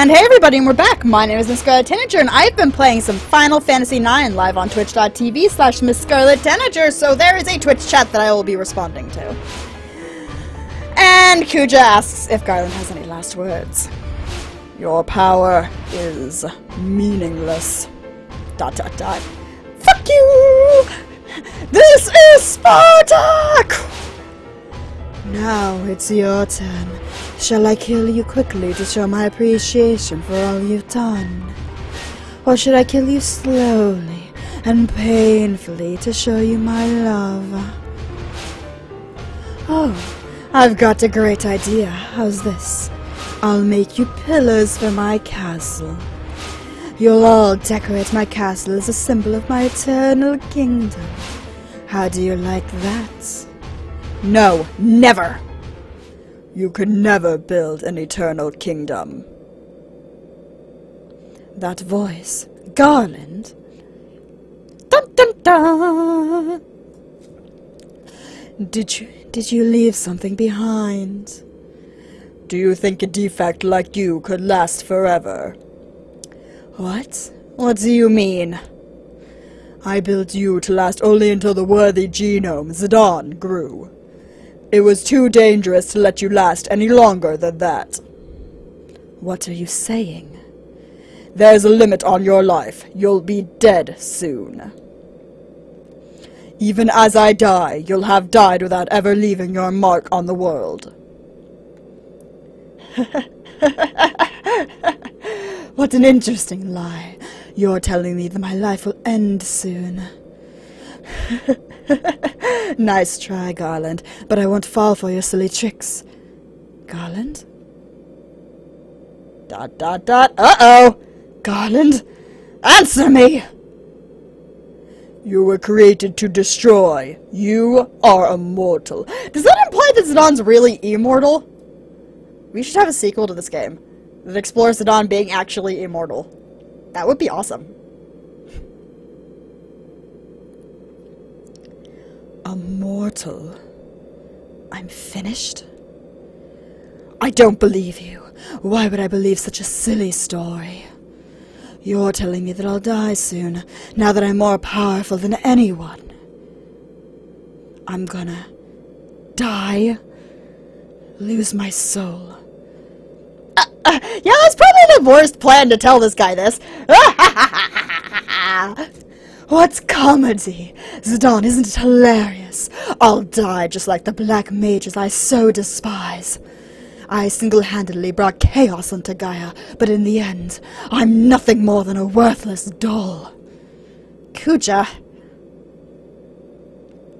And hey everybody, and we're back. My name is Miss Scarlet Tanager, and I've been playing some Final Fantasy IX live on twitch.tv slash Miss Scarlet Tanager, so there is a Twitch chat that I will be responding to. And Kuja asks if Garland has any last words. Your power is meaningless. Dot dot dot. Fuck you! This is Sparta! Now it's your turn. Shall I kill you quickly to show my appreciation for all you've done? Or should I kill you slowly and painfully to show you my love? Oh, I've got a great idea. How's this? I'll make you pillars for my castle. You'll all decorate my castle as a symbol of my eternal kingdom. How do you like that? No, never! You could never build an eternal kingdom. That voice. Garland? Dun dun dun! Did you, did you leave something behind? Do you think a defect like you could last forever? What? What do you mean? I built you to last only until the worthy genome, Zidane, grew. It was too dangerous to let you last any longer than that. What are you saying? There's a limit on your life. You'll be dead soon. Even as I die, you'll have died without ever leaving your mark on the world. what an interesting lie. You're telling me that my life will end soon. nice try, Garland, but I won't fall for your silly tricks. Garland? Dot dot dot. Uh-oh! Garland? Answer me! You were created to destroy. You are immortal. Does that imply that Zidane's really immortal? We should have a sequel to this game that explores Zidane being actually immortal. That would be awesome. Immortal. I'm finished? I don't believe you. Why would I believe such a silly story? You're telling me that I'll die soon, now that I'm more powerful than anyone. I'm gonna die, lose my soul. Uh, uh, yeah, that's probably the worst plan to tell this guy this. What's comedy? Zidane, isn't it hilarious? I'll die just like the black mages I so despise. I single-handedly brought chaos onto Gaia, but in the end, I'm nothing more than a worthless doll. Kuja.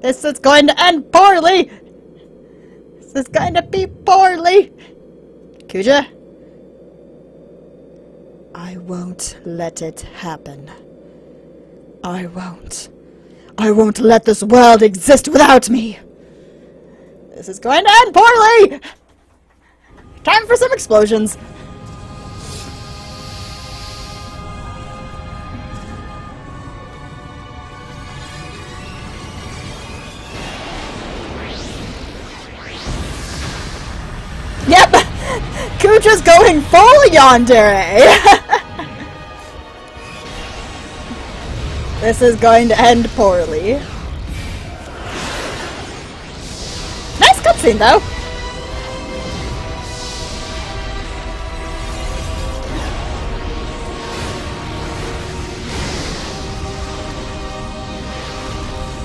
This is going to end poorly! This is going to be poorly! Kuja? I won't let it happen. I won't. I won't let this world exist without me! This is going to end poorly! Time for some explosions. Yep! Kuja's going full yandere! Eh? this is going to end poorly. Nice cutscene though!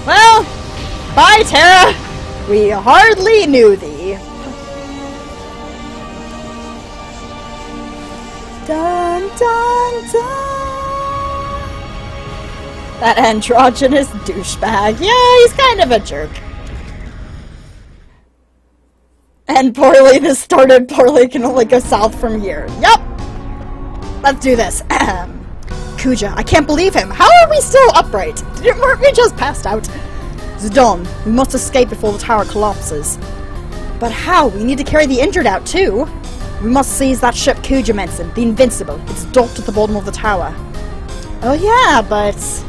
Well, bye, Terra. We hardly knew thee. That androgynous douchebag. Yeah, he's kind of a jerk. And poorly, this started poorly, can only go south from here. Yup! Let's do this. Ahem. Kuja, I can't believe him. How are we still upright? Didn't weren't we just passed out? Zidane, we must escape before the tower collapses. But how? We need to carry the injured out too. We must seize that ship Kuja mentioned, the Invincible. It's docked at the bottom of the tower. Oh yeah, but...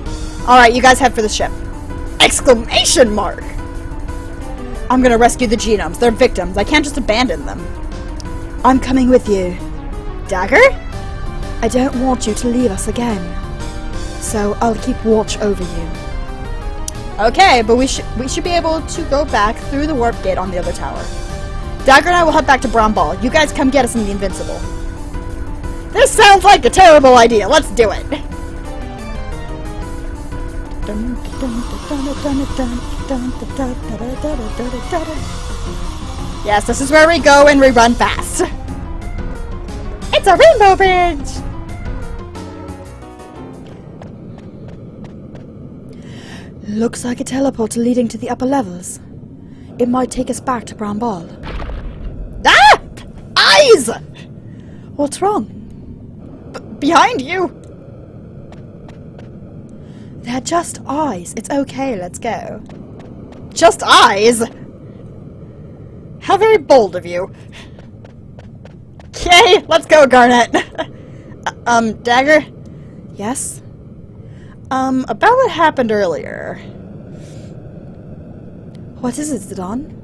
Alright, you guys head for the ship. Exclamation mark! I'm gonna rescue the genomes. They're victims. I can't just abandon them. I'm coming with you. Dagger? I don't want you to leave us again. So I'll keep watch over you. Okay, but we should we should be able to go back through the warp gate on the other tower. Dagger and I will head back to Bran Bal. You guys come get us in the Invincible. This sounds like a terrible idea. Let's do it. Yes, this is where we go and we run fast. It's a rainbow bridge! Looks like a teleporter leading to the upper levels. It might take us back to Bran Bal. Ah! Eyes! What's wrong? B behind you! They're just eyes. It's okay, let's go. Just eyes? How very bold of you. Okay, let's go, Garnet. um, Dagger? Yes? Um, about what happened earlier. What is it, Zidane?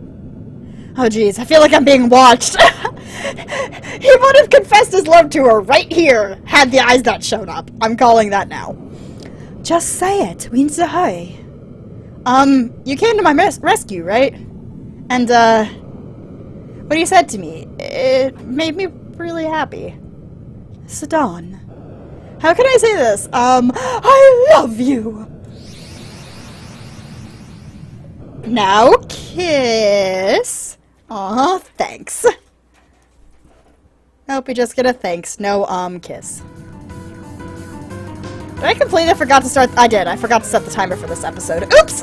Oh jeez, I feel like I'm being watched. he would have confessed his love to her right here had the eyes not shown up. I'm calling that now. Just say it. We. Um, you came to my res rescue, right? And, uh, what you said to me, it made me really happy. Zidane. How can I say this? Um, I love you! Now kiss. Aw, thanks. Nope, we just get a thanks. No, um, kiss. Did I completely forgot to start? I did. I forgot to set the timer for this episode. Oops!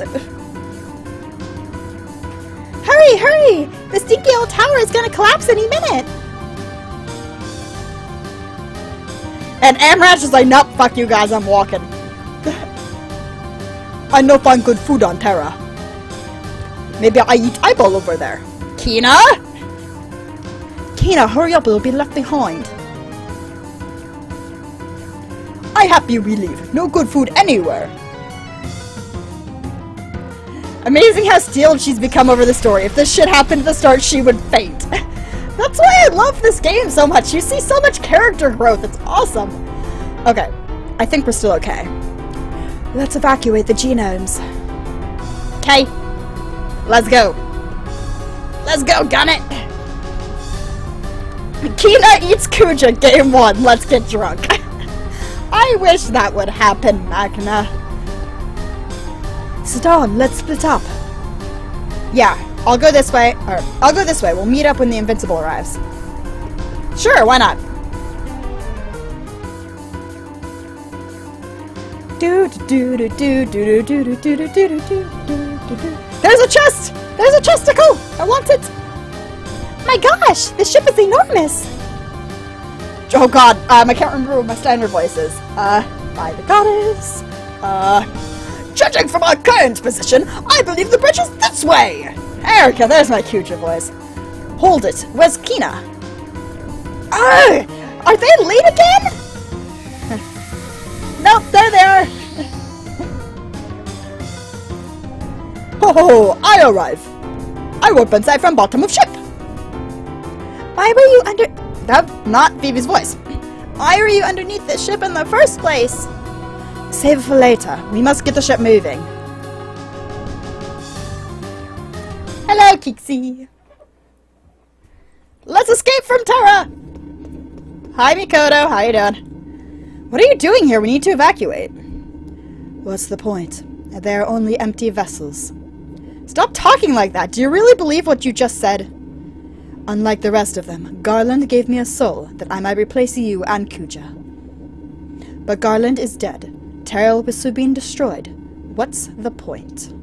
Hurry, hurry! The stinky old tower is gonna collapse any minute! And Amrash is like, nope, fuck you guys, I'm walking. I know find good food on Terra. Maybe I eat eyeball over there. Quina? Quina, hurry up, we'll be left behind. I happy we leave. No good food anywhere. Amazing how steeled she's become over the story. If this shit happened at the start, she would faint. That's why I love this game so much. You see so much character growth. It's awesome. Okay. I think we're still okay. Let's evacuate the genomes. Okay. Let's go. Let's go, gun it! Quina eats Kuja, game one. Let's get drunk. I wish that would happen, Magna. Saddam, let's split up. Yeah, I'll go this way, or I'll go this way. We'll meet up when the Invincible arrives. Sure, why not? There's a chest! There's a chesticle! I want it! My gosh, this ship is enormous! Oh god, um, I can't remember what my standard voice is. Uh, by the goddess. Uh, judging from our current position, I believe the bridge is this way! Erica, there's my Kuja voice. Hold it, where's Quina? Arr! Are they late again? nope, they're there they ho Oh, I arrive! I warp inside from bottom of ship! Why were you under- That's not Phoebe's voice. Why were you underneath this ship in the first place? Save it for later. We must get the ship moving. Hello, Kixie. Let's escape from Terra! Hi, Mikoto. How you doing? What are you doing here? We need to evacuate. What's the point? They're only empty vessels. Stop talking like that. Do you really believe what you just said? Unlike the rest of them, Garland gave me a soul that I might replace you and Kuja. But Garland is dead. Terra was being destroyed. What's the point?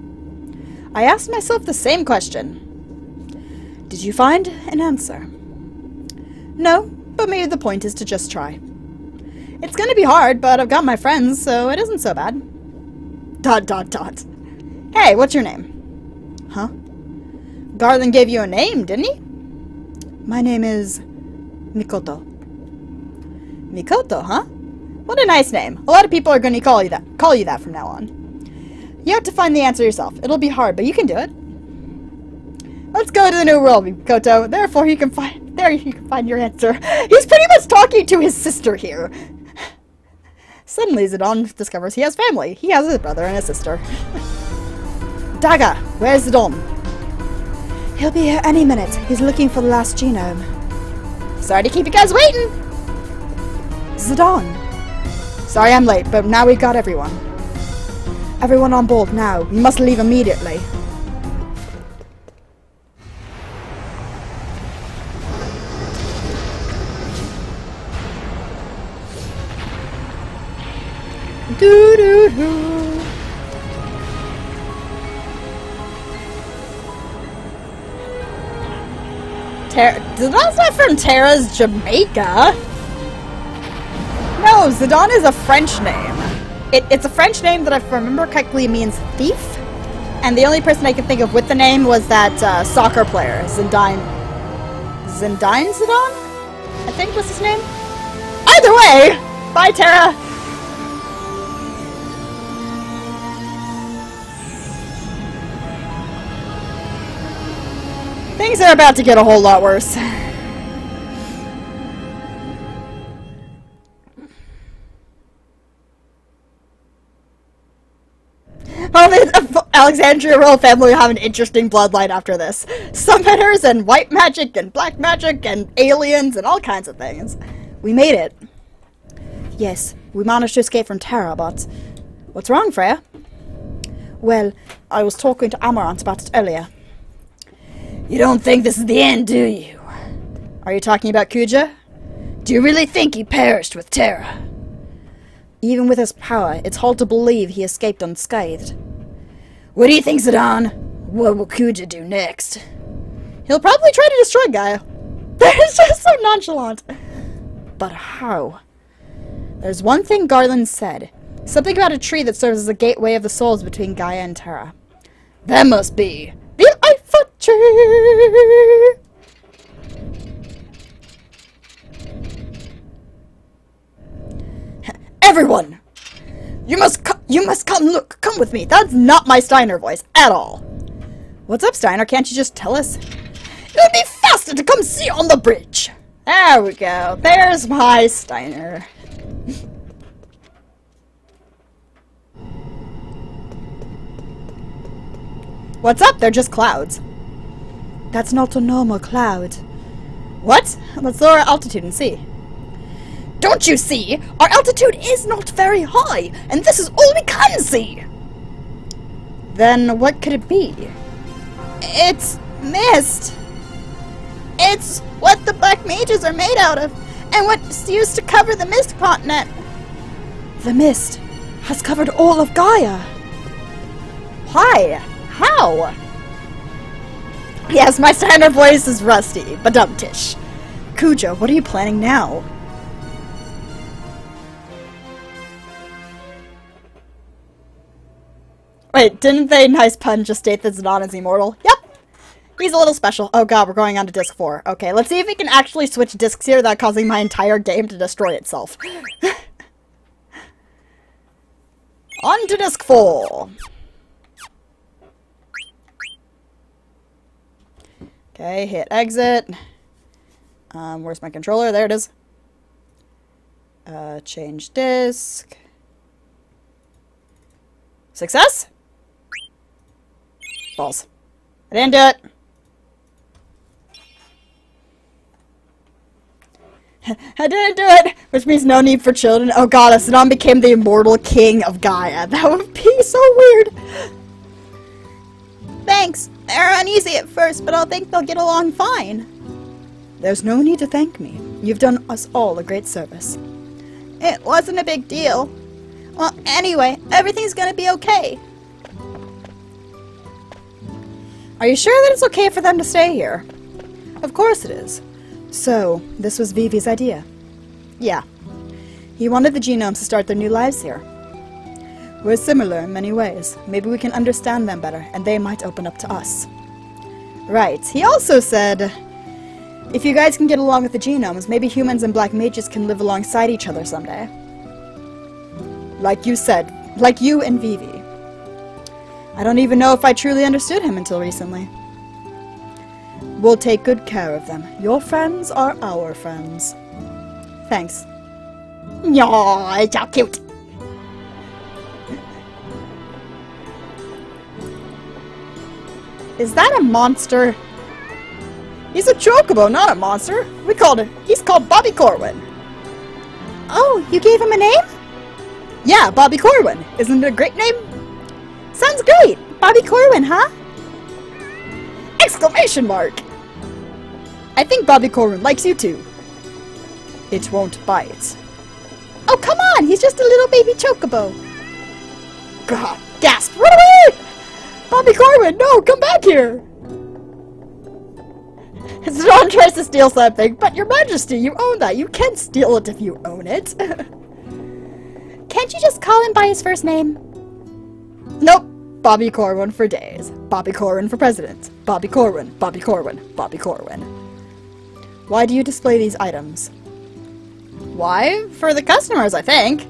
I asked myself the same question. Did you find an answer? No, but maybe the point is to just try. It's gonna be hard, but I've got my friends, so it isn't so bad. Dot dot dot. Hey, what's your name? Huh? Garland gave you a name, didn't he? My name is Mikoto. Mikoto, huh? What a nice name. A lot of people are going to call you that call you that from now on. You have to find the answer yourself. It'll be hard, but you can do it. Let's go to the new world, Mikoto. Therefore, you can find there you can find your answer. He's pretty much talking to his sister here. Suddenly, Zidane discovers he has family. He has a brother and a sister. Daga, where's Zidane? He'll be here any minute. He's looking for the last genome. Sorry to keep you guys waiting. Zidane. Sorry I'm late, but now we've got everyone. Everyone on board now. We must leave immediately. Doo doo doo. Tara, not from Terra's Jamaica. No, Zidane is a French name. It, it's a French name that, if I remember correctly, means thief. And the only person I could think of with the name was that uh, soccer player, Zidane. Zidane Zidane? I think was his name. Either way, bye, Tara. Things are about to get a whole lot worse. The Alexandria royal family will have an interesting bloodline after this. Summoners and white magic and black magic and aliens and all kinds of things. We made it. Yes, we managed to escape from Terra, but... What's wrong, Freya? Well, I was talking to Amaranth about it earlier. You don't think this is the end, do you? Are you talking about Kuja? Do you really think he perished with Terra? Even with his power, it's hard to believe he escaped unscathed. What do you think, Zidane? What will Kuja do next? He'll probably try to destroy Gaia. That's just so nonchalant. But how? There's one thing Garland said. Something about a tree that serves as a gateway of the souls between Gaia and Terra. That must be tree! Everyone! You must you must come look. Come with me. That's not my Steiner voice at all. What's up, Steiner? Can't you just tell us? It would be faster to come see on the bridge. There we go. There's my Steiner. What's up? They're just clouds. That's not a normal cloud. What? Let's lower our altitude and see. Don't you see? Our altitude is not very high, and this is all we can see! Then what could it be? It's mist! It's what the black mages are made out of, and what's used to cover the mist continent. The mist has covered all of Gaia. Why? How? Yes, my standard voice is rusty, but dumb-tish. Kuja, what are you planning now? Wait, didn't they, nice pun, just state that Zidane is immortal? Yep. He's a little special. Oh god, we're going on to disc 4. Okay, let's see if we can actually switch discs here without causing my entire game to destroy itself. on to disc 4. Okay, hit exit. Um, where's my controller? There it is. Uh, change disc. Success? Balls. I didn't do it. I didn't do it! Which means no need for children. Oh god, Asadon became the immortal king of Gaia. That would be so weird! Thanks! They're uneasy at first, but I'll think they'll get along fine. There's no need to thank me. You've done us all a great service. It wasn't a big deal. Well, anyway, everything's gonna be okay. Are you sure that it's okay for them to stay here? Of course it is. So, this was Vivi's idea? Yeah. He wanted the genomes to start their new lives here. We're similar in many ways. Maybe we can understand them better, and they might open up to us. Right. He also said, if you guys can get along with the genomes, maybe humans and black mages can live alongside each other someday. Like you said, like you and Vivi. I don't even know if I truly understood him until recently. We'll take good care of them. Your friends are our friends. Thanks. Aw, it's so cute. Is that a monster? He's a chocobo, not a monster. We called him. He's called Bobby Corwin. Oh, you gave him a name? Yeah, Bobby Corwin. Isn't it a great name? Sounds great. Bobby Corwin, huh? Exclamation mark! I think Bobby Corwin likes you too. It won't bite. Oh, come on! He's just a little baby chocobo. God, gasp! Run away! Bobby Corwin, no, come back here! Zidane tries to steal something, but your majesty, you own that. You can steal it if you own it. Can't you just call him by his first name? Nope. Bobby Corwin for days. Bobby Corwin for president. Bobby Corwin, Bobby Corwin, Bobby Corwin. Why do you display these items? Why? For the customers, I think.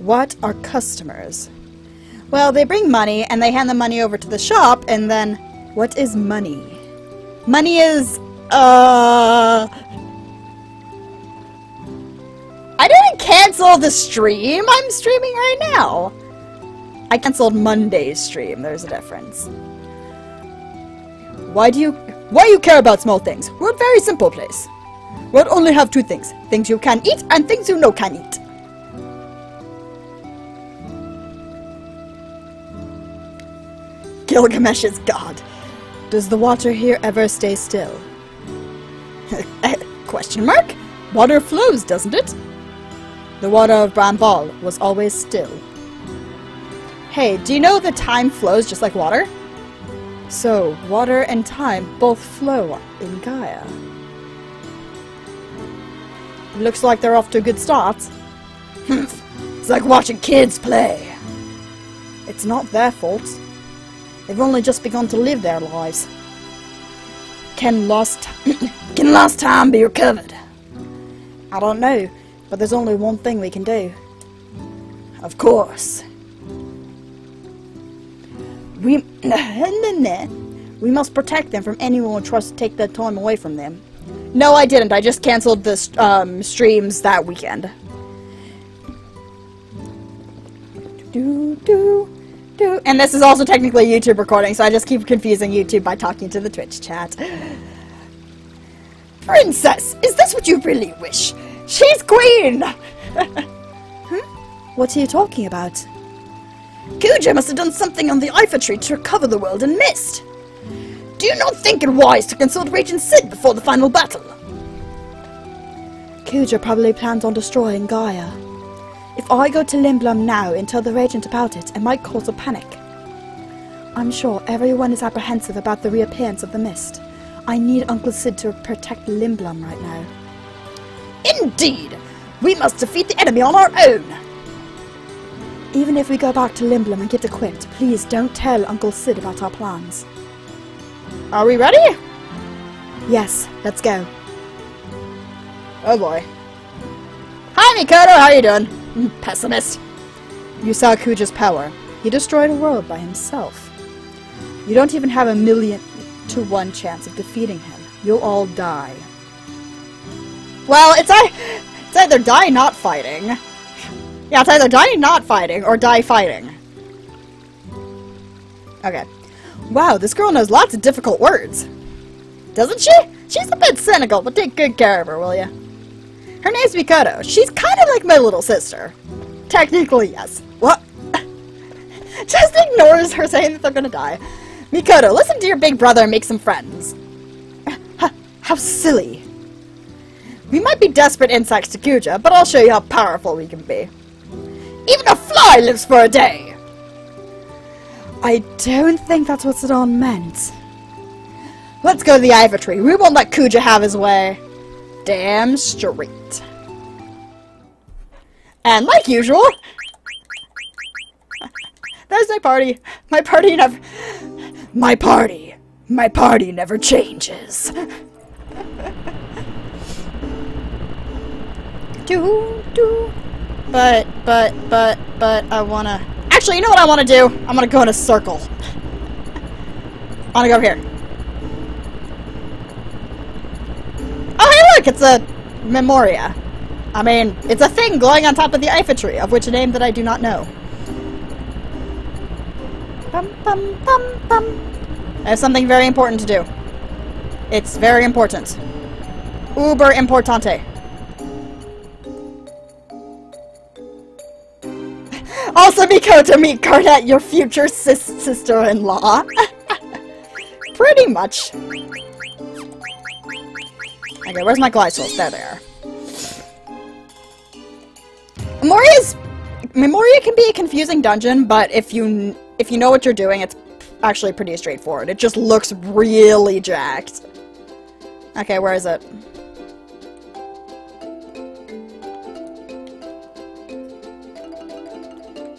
What are customers? Well, they bring money and they hand the money over to the shop and then what is money? Money is uh I didn't cancel the stream. I'm streaming right now. I cancelled Monday's stream. There's a difference. Why do you why you care about small things? We're a very simple place. We'll only have two things. Things you can eat and things you know can eat. Gilgamesh is God. Does the water here ever stay still? Eh, question mark? Water flows, doesn't it? The water of Bran Bal was always still. Hey, do you know that time flows just like water? So, water and time both flow in Gaia. Looks like they're off to a good start. it's like watching kids play. It's not their fault. They've only just begun to live their lives. Can lost can lost time be recovered? I don't know, but there's only one thing we can do. Of course. We we must protect them from anyone who tries to take that time away from them. No, I didn't. I just canceled the um, streams that weekend. Do do And this is also technically a YouTube recording, so I just keep confusing YouTube by talking to the Twitch chat. Princess, is this what you really wish? She's queen! hmm? What are you talking about? Kuja must have done something on the Iifa tree to recover the world in mist. Do you not think it wise to consult Regent Cid before the final battle? Kuja probably plans on destroying Gaia. If I go to Lindblum now and tell the Regent about it, it might cause a panic. I'm sure everyone is apprehensive about the reappearance of the mist. I need Uncle Cid to protect Lindblum right now. Indeed! We must defeat the enemy on our own! Even if we go back to Lindblum and get equipped, please don't tell Uncle Cid about our plans. Are we ready? Yes, let's go. Oh boy. Hi Mikoto, how you doing? Pessimist. You saw Kuja's power. He destroyed a world by himself. You don't even have a million to one chance of defeating him. You'll all die. Well, it's, it's either die not fighting, yeah, it's either die not fighting or die fighting. Okay. Wow, this girl knows lots of difficult words. Doesn't she? She's a bit cynical, but take good care of her, will ya? Her name's Mikoto. She's kind of like my little sister. Technically, yes. What? Just ignores her saying that they're gonna die. Mikoto, listen to your big brother and make some friends. How silly. We might be desperate insects to Kuja, but I'll show you how powerful we can be. Even a fly lives for a day! I don't think that's what Zidane meant. Let's go to the Ivory Tree. We won't let Kuja have his way. Damn straight. And like usual, there's my party. My party never... My party. My party never changes. do, do. But, but, but, but, I wanna... Actually, you know what I wanna do? I'm gonna go in a circle. I wanna go here. Look! It's a Memoria. I mean, it's a thing glowing on top of the Iifa tree, of which a name that I do not know. Bum, bum, bum, bum. I have something very important to do. It's very important. Uber importante. Also, Miko to meet Garnet, your future sis sister-in-law. Pretty much. Okay, where's my Gysahls? There they are. Memoria's Memoria can be a confusing dungeon, but if you if you know what you're doing, it's actually pretty straightforward. It just looks really jacked. Okay, where is it?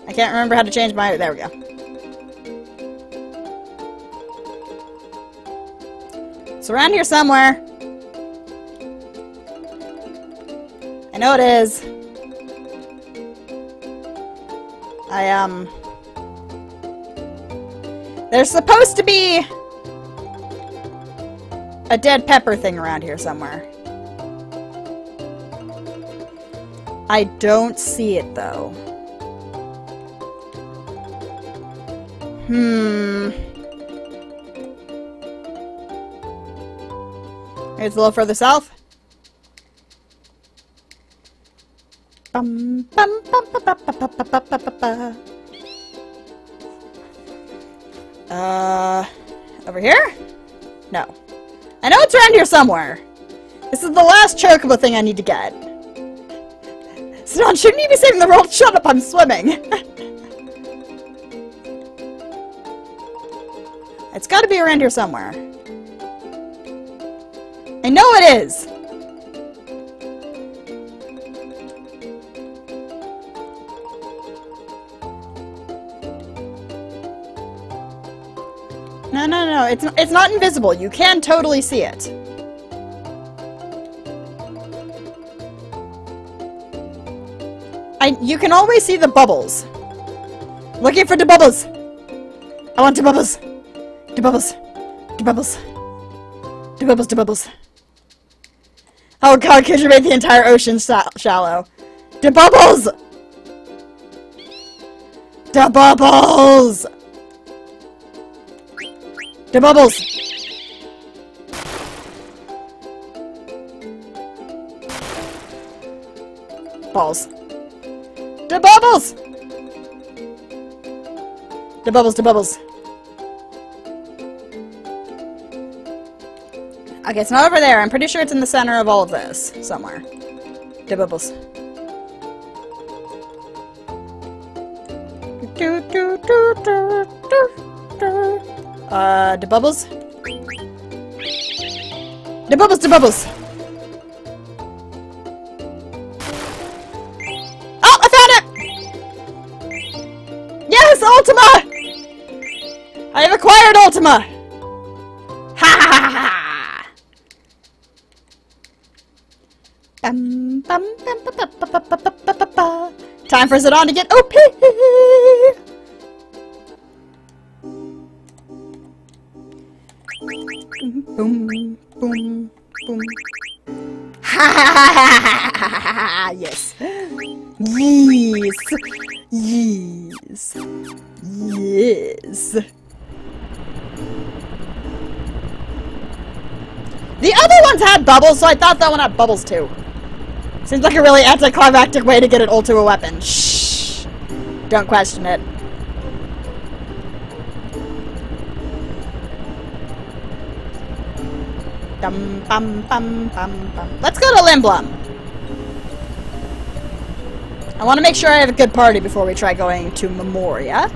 I can't remember how to change my... There we go. It's around here somewhere. Know it is. I, um... There's supposed to be a dead pepper thing around here somewhere. I don't see it, though. Hmm. It's a little further south. Bum, bum, bum, uh, over here? No. I know it's around here somewhere. This is the last chocobo thing I need to get. Sidon, shouldn't you be saving the world? Shut up, I'm swimming. it's gotta be around here somewhere. I know it is! No, no, no, it's, it's not invisible. You can totally see it. I, you can always see the bubbles. Looking for the bubbles. I want the bubbles. The bubbles. The bubbles. The bubbles, the bubbles. Oh god, could you make the entire ocean shallow? The bubbles! The bubbles! The bubbles! Balls. The bubbles! The bubbles, the bubbles. Okay, it's not over there. I'm pretty sure it's in the center of all of this. Somewhere. The bubbles. Do, do, do, do, do, do. Uh, the bubbles? The bubbles, the bubbles! Oh, I found it! Yes, Ultima! I have acquired Ultima! Ha ha ha ha! Time for Zidane to get OP! Boom, boom, boom. Ha Yes. Yes. Yes. Yes. The other ones had bubbles, so I thought that one had bubbles too. Seems like a really anticlimactic way to get an ult to a weapon. Shh. Don't question it. Dum, bum, bum, bum, bum. Let's go to Lindblum. I want to make sure I have a good party before we try going to Memoria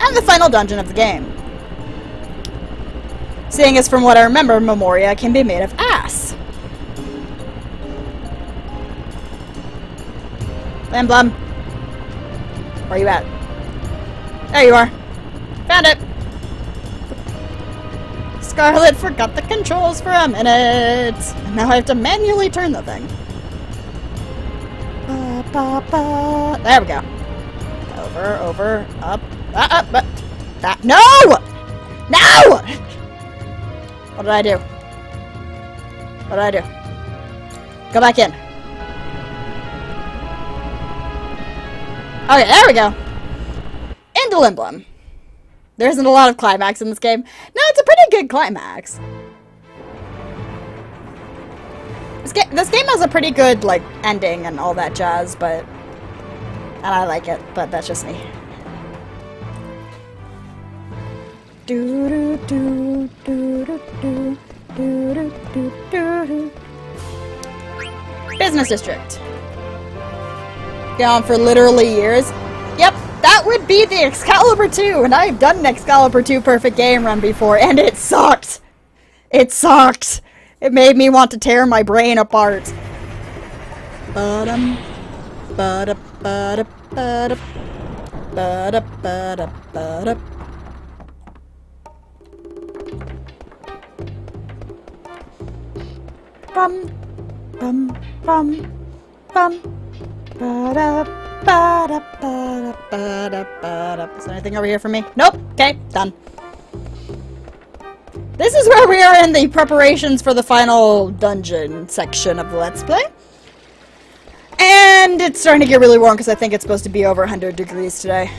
and the final dungeon of the game. Seeing as from what I remember, Memoria can be made of ass. Lindblum. Where are you at? There you are. Found it. Scarlet forgot the controls for a minute. And now I have to manually turn the thing. Ba, ba, ba. There we go. Over, over, up, uh, up, up, up. No! No! What did I do? What did I do? Go back in. Okay, there we go. Into Lindblum. There isn't a lot of climax in this game. No, it's a pretty good climax. This, ga this game has a pretty good, like, ending and all that jazz, but... And I like it, but that's just me. Do do do do do do do do do. Business district. Gone for literally years. Yep, that would be the Excalibur 2, and I've done an Excalibur 2 perfect game run before, and it sucked! It sucked! It made me want to tear my brain apart. Ba-dum, ba-da, ba-da, ba-da, ba-da, ba-da, ba-da. Bum, bum, bum, bum, ba-da, Is there anything over here for me? Nope. Okay, done. This is where we are in the preparations for the final dungeon section of the Let's Play. And it's starting to get really warm because I think it's supposed to be over 100 degrees today.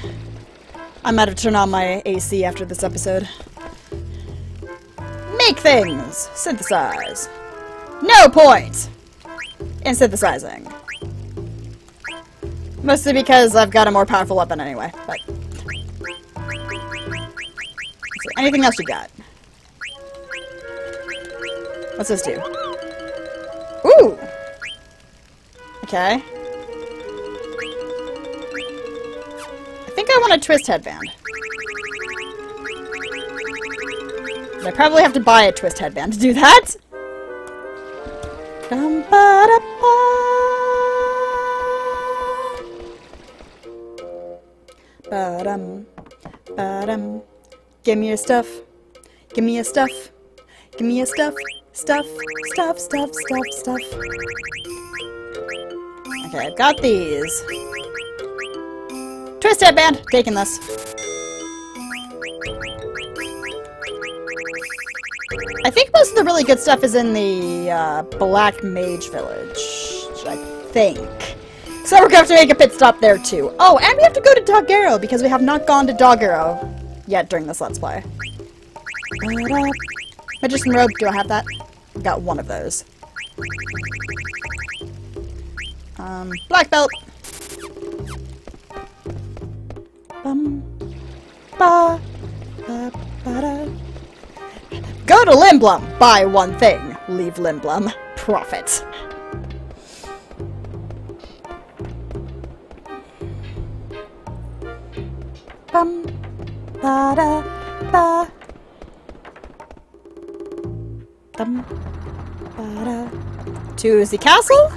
I might have turned on my AC after this episode. Make things! Synthesize. No point in synthesizing. Mostly because I've got a more powerful weapon anyway, but... Anything else you got? What's this do? Ooh! Okay. I think I want a twist headband. But I probably have to buy a twist headband to do that. Dum ba da ba. Ba dum. Ba dum. Give me your stuff. Give me your stuff. Give me your stuff. Stuff. Stuff. Stuff. Stuff. Stuff. Okay, I've got these. Twist headband! Taking this. I think most of the really good stuff is in the uh, Black Mage Village. I think. So we're going to have to make a pit stop there too. Oh, and we have to go to Daguerreo because we have not gone to Daguerreo yet during this Let's Play. Magician Robe, do I have that? Got one of those. Um, Black Belt. Bum, ba, ba, ba, da. Go to Lindblum! Buy one thing. Leave Lindblum. Profit. Da. Dum, ba da. To the castle?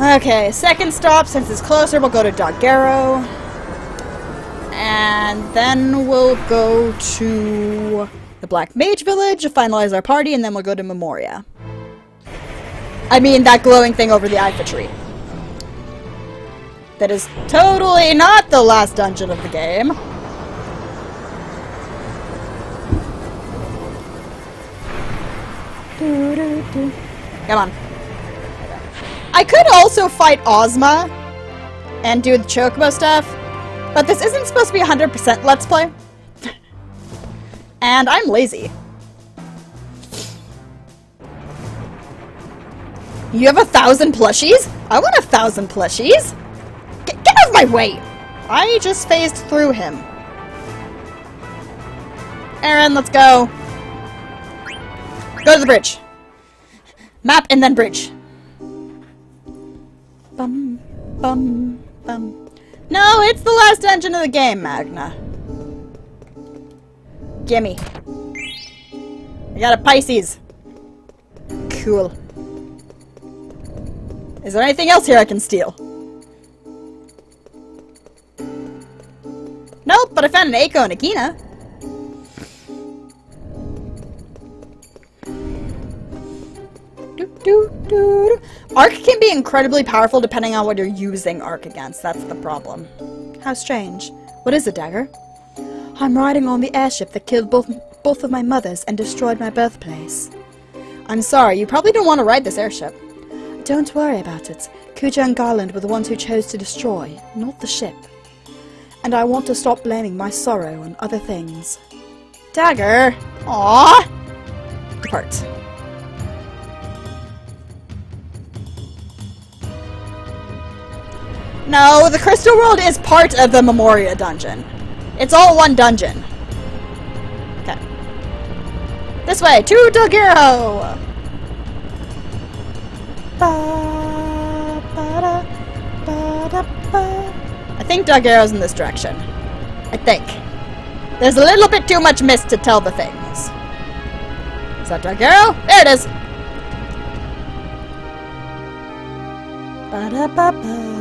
Okay, second stop, since it's closer, we'll go to Daguerreo. And then we'll go to the Black Mage Village, to finalize our party, and then we'll go to Memoria. I mean, that glowing thing over the Iifa tree. That is totally not the last dungeon of the game. Come on. I could also fight Ozma and do the Chocobo stuff, but this isn't supposed to be 100% Let's Play. and I'm lazy. You have a thousand plushies? I want a thousand plushies! G get out of my way! I just phased through him. Aaron, let's go. Go to the bridge. Map and then bridge. Bum, bum, bum. No, it's the last dungeon of the game, Magna. Gimme. I got a Pisces. Cool. Is there anything else here I can steal? Nope, but I found an Eiko and a Quina. Ark can be incredibly powerful depending on what you're using Ark against. That's the problem. How strange. What is a Dagger? I'm riding on the airship that killed both, both of my mothers and destroyed my birthplace. I'm sorry, you probably don't want to ride this airship. Don't worry about it. Kuja and Garland were the ones who chose to destroy, not the ship. And I want to stop blaming my sorrow on other things. Dagger! Aww. Depart. No, the Crystal World is part of the Memoria dungeon. It's all one dungeon. Okay. This way, to Daguerreo! I think Daguerreo's in this direction. I think. There's a little bit too much mist to tell the things. Is that Daguerreo? There it is! Ba-da-ba-ba.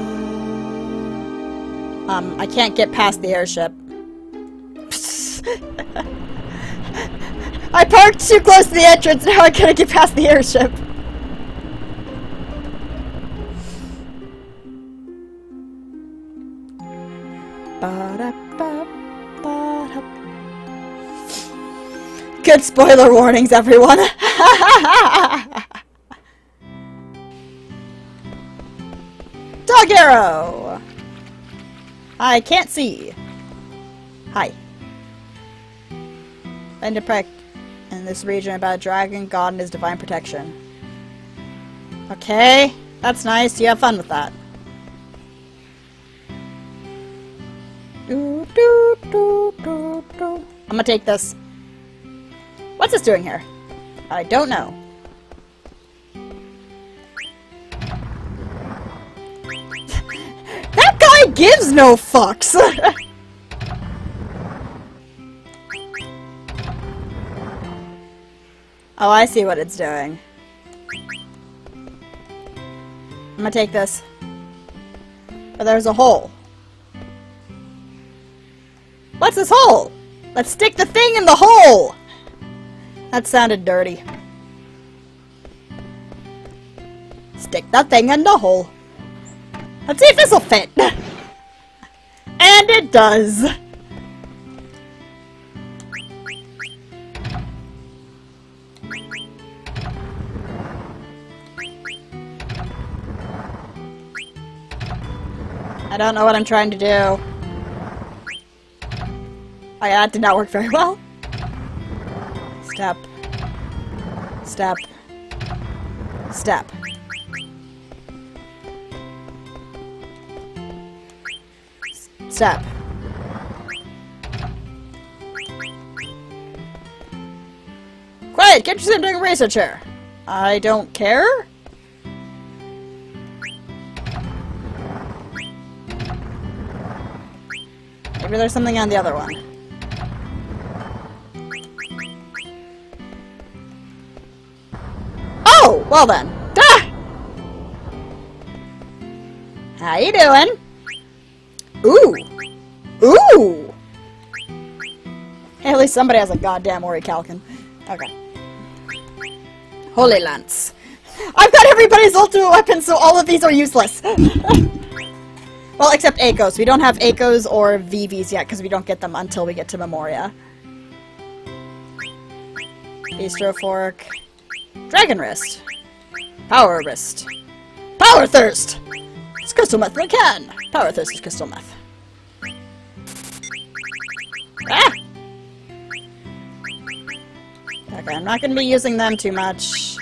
Um, I can't get past the airship. I parked too close to the entrance, now I gotta get past the airship. Good spoiler warnings, everyone. Daguerreo! I can't see. Hi. To in this region about a dragon god and his divine protection. Okay, that's nice. You have fun with that. I'm gonna take this. What's this doing here? I don't know. Gives no fucks! oh, I see what it's doing. I'm gonna take this. But there's a hole. What's this hole? Let's stick the thing in the hole! That sounded dirty. Stick that thing in the hole. Let's see if this'll fit. and it does. I don't know what I'm trying to do. Yeah, that did not work very well. Step. Step. Step. Step. Quiet! Get yourself doing a research chair! I don't care? Maybe there's something on the other one. Oh! Well then. Ah! How you doing? Ooh! Ooh! Hey, at least somebody has a goddamn Orichalcon. Okay. Holy Lance. I've got everybody's ultimate weapon, so all of these are useless! well, except Eiko's. We don't have Eiko's or Vivi's yet, because we don't get them until we get to Memoria. Bistro Fork. Dragon Wrist. Power Wrist. Power Thirst! It's crystal meth when can! Power Thirst is crystal meth. Ah! Okay, I'm not gonna be using them too much.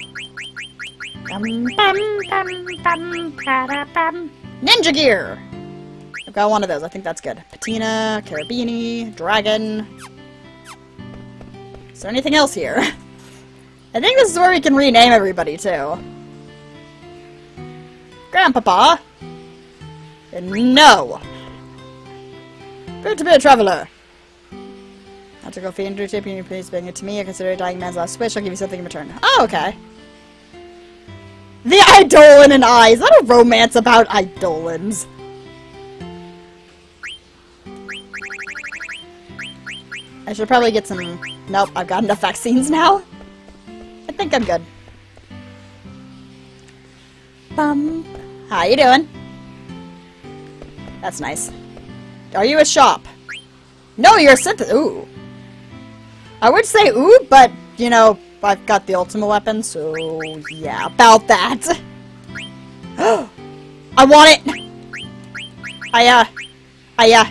Ninja Gear! I've got one of those, I think that's good. Patina, Carabini, Dragon. Is there anything else here? I think this is where we can rename everybody, too. Grandpapa! No! Good to be a traveler! Not to go a tip, you please bring it to me. I consider a dying man's last wish. I'll give you something in return. Oh, okay. The Eidolon and I! Is that a romance about Eidolons? I should probably get some... Nope, I've got enough vaccines now. I think I'm good. Bum. How you doing? That's nice. Are you a shop? No, you're a synth- ooh. I would say ooh, but, you know, I've got the ultimate weapon, so yeah, about that. I want it! I, uh, I, uh,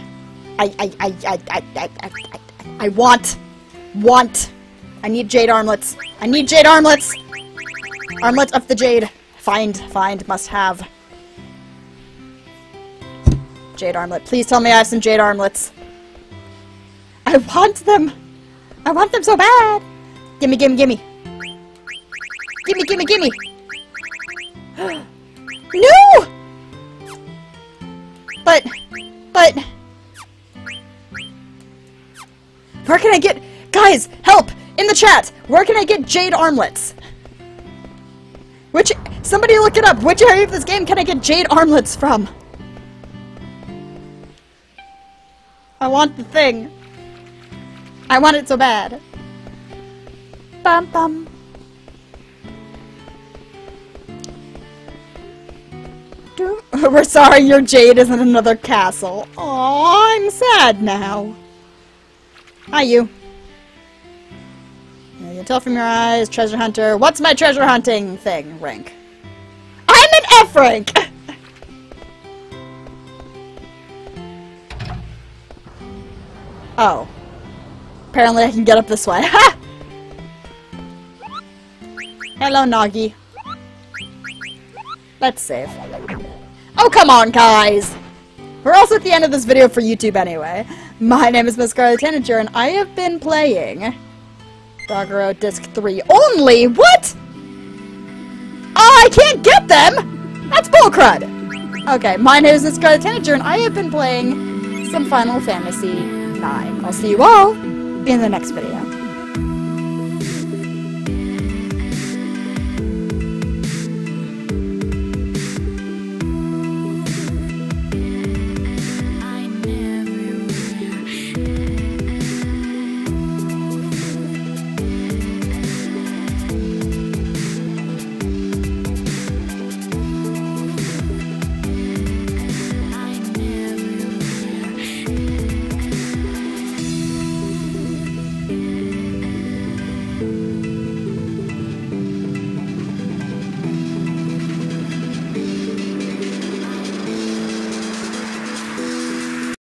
I, I, I, I, I, I, I, I want, want, I need jade armlets. I need jade armlets! Armlet of the jade. Find, find, must have. Jade armlet. Please tell me I have some jade armlets. I want them! I want them so bad! Gimme, gimme, gimme! Gimme, gimme, gimme! no! But, but... Where can I get... Guys, help! In the chat! Where can I get jade armlets? Which... Somebody look it up! Which area of this game can I get jade armlets from? I want the thing. I want it so bad. Bum bum. We're sorry your jade is in another castle. Aw, I'm sad now. Hi, you. You can tell from your eyes, treasure hunter. What's my treasure hunting thing rank? I'm an F rank! oh. Apparently I can get up this way. Ha! Hello, Noggy. Let's save. Oh, come on, guys! We're also at the end of this video for YouTube anyway. My name is Miss Scarlet Tanager, and I have been playing Daguerreo Disc 3 only? What? Oh, I can't get them! That's bullcrud! Okay, my name is Miss Scarlet Tanager, and I have been playing some Final Fantasy 9. I'll see you all in the next video.